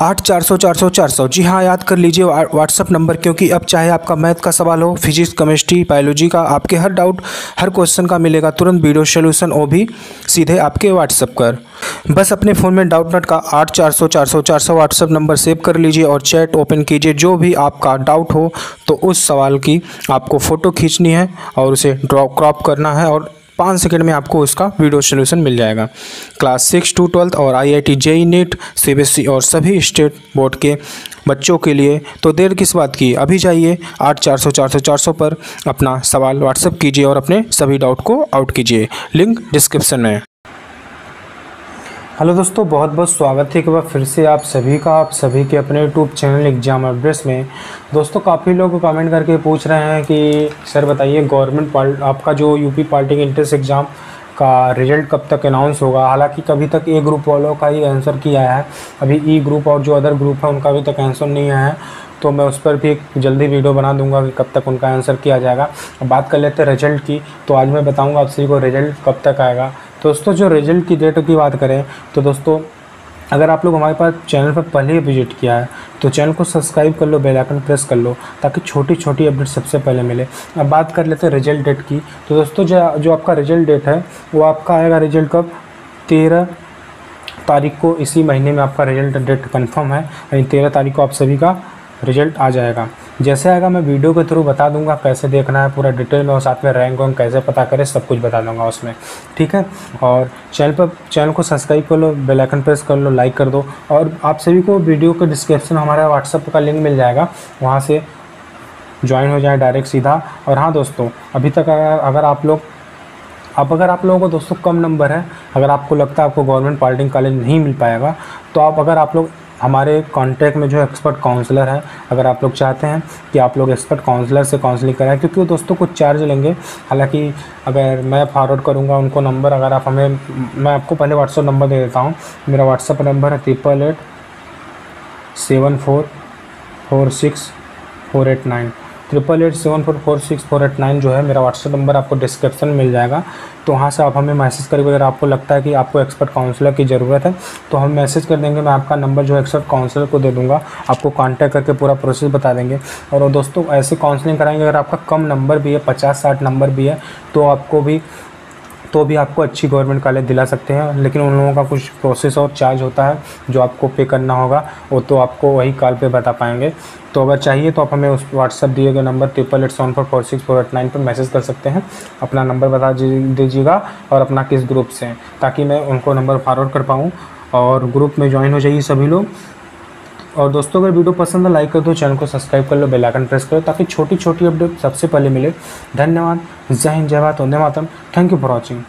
आठ चार सौ चार सौ चार सौ। जी हाँ याद कर लीजिए व्हाट्सअप नंबर, क्योंकि अब चाहे आपका मैथ का सवाल हो, फिजिक्स, केमिस्ट्री, बायोलॉजी का, आपके हर डाउट हर क्वेश्चन का मिलेगा। तुरंत वीडियो सोल्यूशन वो भी सीधे आपके व्हाट्सअप कर बस अपने फ़ोन में डाउट नट का आठ चार सौ चार सौ चार सौ व्हाट्सअप नंबर सेव कर लीजिए और चैट ओपन कीजिए। जो भी आपका डाउट हो तो उस सवाल की आपको फ़ोटो खींचनी है और उसे ड्रॉ क्रॉप करना है और पाँच सेकेंड में आपको उसका वीडियो सोल्यूशन मिल जाएगा। क्लास सिक्स टू ट्वेल्थ और I I T JEE NEET C B S E और सभी स्टेट बोर्ड के बच्चों के लिए तो देर किस बात की? अभी जाइए आठ चार सौ चार सौ चार सौ पर अपना सवाल व्हाट्सअप कीजिए और अपने सभी डाउट को आउट कीजिए। लिंक डिस्क्रिप्शन में। हेलो दोस्तों, बहुत बहुत स्वागत है एक बार फिर से आप सभी का, आप सभी के अपने यूट्यूब चैनल एग्ज़ाम अपडेट्स में। दोस्तों, काफ़ी लोग कमेंट करके पूछ रहे हैं कि, सर बताइए गवर्नमेंट पार्ट आपका जो यूपी पार्टी के इंट्रेंस एग्ज़ाम का रिज़ल्ट कब तक अनाउंस होगा? हालाँकि कभी तक ए ग्रुप वालों का ही आंसर किया है। अभी ई ग्रुप और जो अदर ग्रुप है, उनका अभी तक आंसर नहीं आया है। तो मैं उस पर भी एक जल्दी वीडियो बना दूँगा कि कब तक उनका आंसर किया जाएगा। बात कर लेते हैं रिज़ल्ट की। तो आज मैं बताऊँगा आप सभी को रिज़ल्ट कब तक आएगा। दोस्तों, जो रिज़ल्ट की डेट की बात करें तो दोस्तों, अगर आप लोग हमारे पास चैनल पर पहले ही विज़िट किया है तो चैनल को सब्सक्राइब कर लो बेल आइकन प्रेस कर लो, ताकि छोटी छोटी अपडेट सबसे पहले मिले। अब बात कर लेते हैं रिज़ल्ट डेट की। तो दोस्तों, जो जो आपका रिज़ल्ट डेट है, वो आपका आएगा रिज़ल्ट कब? तेरह तारीख को इसी महीने में आपका रिज़ल्ट डेट कन्फर्म है। यानी तेरह तारीख को आप सभी का रिज़ल्ट आ जाएगा। जैसे आएगा मैं वीडियो के थ्रू बता दूँगा, कैसे देखना है, पूरा डिटेल में और साथ में रैंक वैंक कैसे पता करें, सब कुछ बता दूँगा उसमें। ठीक है? और चैनल पर, चैनल को सब्सक्राइब कर लो, बेल आइकन प्रेस कर लो, लाइक कर दो। और आप सभी को वीडियो के डिस्क्रिप्शन हमारा व्हाट्सअप का लिंक मिल जाएगा। वहाँ से ज्वाइन हो जाए डायरेक्ट सीधा। और हाँ दोस्तों, अभी तक अगर आप लोग, अब अगर आप लोगों को दोस्तों कम नंबर है, अगर आपको लगता है आपको गवर्नमेंट पॉलिटिंग कॉलेज नहीं मिल पाएगा तो आप अगर आप लोग हमारे कांटेक्ट में जो एक्सपर्ट काउंसलर है, अगर आप लोग चाहते हैं कि आप लोग एक्सपर्ट काउंसलर से काउंसलिंग कराएँ, क्योंकि वो दोस्तों कुछ चार्ज लेंगे। हालाँकि अगर मैं फॉरवर्ड करूँगा उनको नंबर अगर आप हमें, मैं आपको पहले व्हाट्सअप नंबर दे देता हूँ। मेरा व्हाट्सअप नंबर है triple eight seven four four six four eight nine triple eight seven four four six four eight nine जो है, मेरा व्हाट्सअप नंबर आपको डिस्क्रिप्शन मिल जाएगा। तो वहाँ से आप हमें मैसेज करेंगे अगर आपको लगता है कि आपको एक्सपर्ट काउंसलर की ज़रूरत है तो हम मैसेज कर देंगे। मैं आपका नंबर जो एक्सपर्ट काउंसलर को दे दूँगा। आपको कॉन्टैक्ट करके पूरा प्रोसेस बता देंगे। और दोस्तों, ऐसे काउंसलिंग कराएँगे। अगर आपका कम नंबर भी है, पचास साठ नंबर भी है तो आपको भी तो भी आपको अच्छी गवर्नमेंट कॉलेज दिला सकते हैं, लेकिन उन लोगों का कुछ प्रोसेस और चार्ज होता है जो आपको पे करना होगा, वो तो आपको वही कॉल पे बता पाएँगे। तो अगर चाहिए तो आप हमें उस व्हाट्सअप दिए गए number triple eight seven four four six four eight nine पर मैसेज कर सकते हैं। अपना नंबर बता दीजिएगा और अपना किस ग्रुप से ताकि मैं उनको नंबर फॉरवर्ड कर पाऊँ और ग्रुप में ज्वाइन हो जाइए सभी लोग। और दोस्तों, अगर वीडियो पसंद है लाइक कर दो चैनल को सब्सक्राइब कर लो बेल आइकन प्रेस करो, ताकि छोटी छोटी अपडेट सबसे पहले मिले। धन्यवाद। जय हिंद, जय भारत, वंदे मातरम। Thank you for watching